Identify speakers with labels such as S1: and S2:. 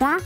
S1: 哇。